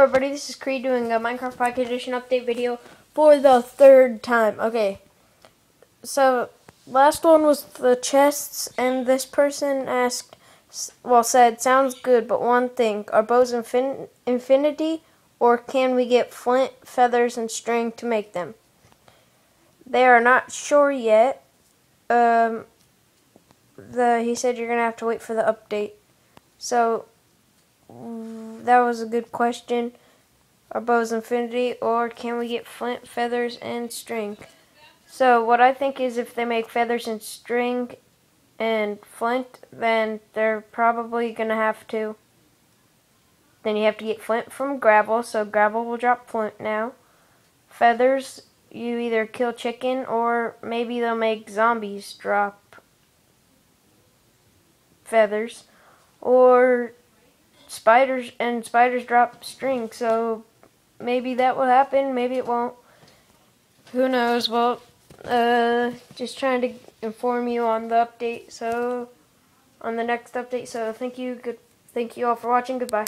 everybody, this is Creed doing a Minecraft Pocket Edition update video for the third time. Okay, so last one was the chests, and this person asked, well, said, sounds good, but one thing, are bows infin infinity, or can we get flint, feathers, and string to make them? They are not sure yet. Um, the he said you're gonna have to wait for the update. So that was a good question. Are bows infinity, or can we get flint, feathers, and string? So what I think is if they make feathers and string and flint, then they're probably going to have to. Then you have to get flint from gravel, so gravel will drop flint now. Feathers, you either kill chicken or maybe they'll make zombies drop feathers. Or spiders and spiders drop string, so maybe that will happen, maybe it won't. Who knows? Well, uh, just trying to inform you on the update. So, on the next update. So, thank you. Good. Thank you all for watching. Goodbye.